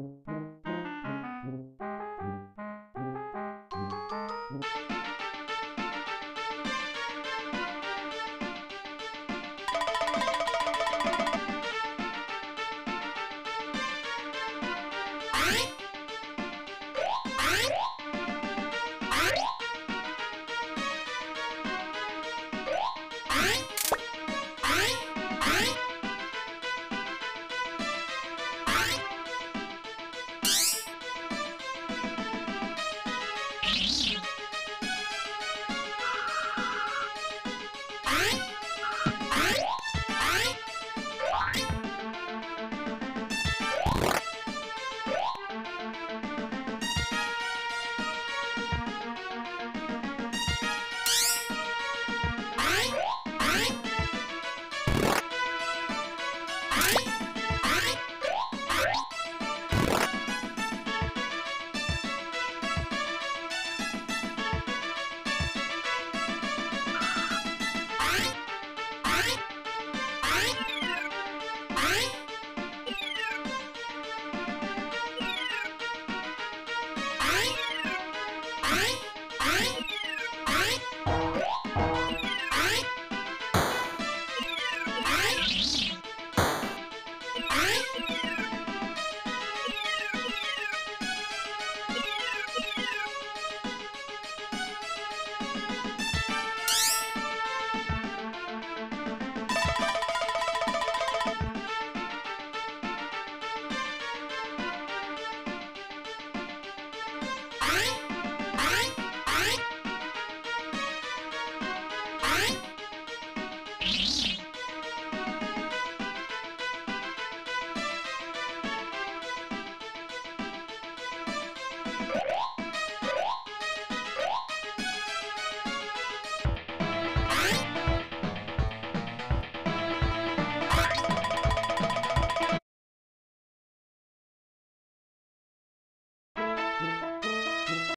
you.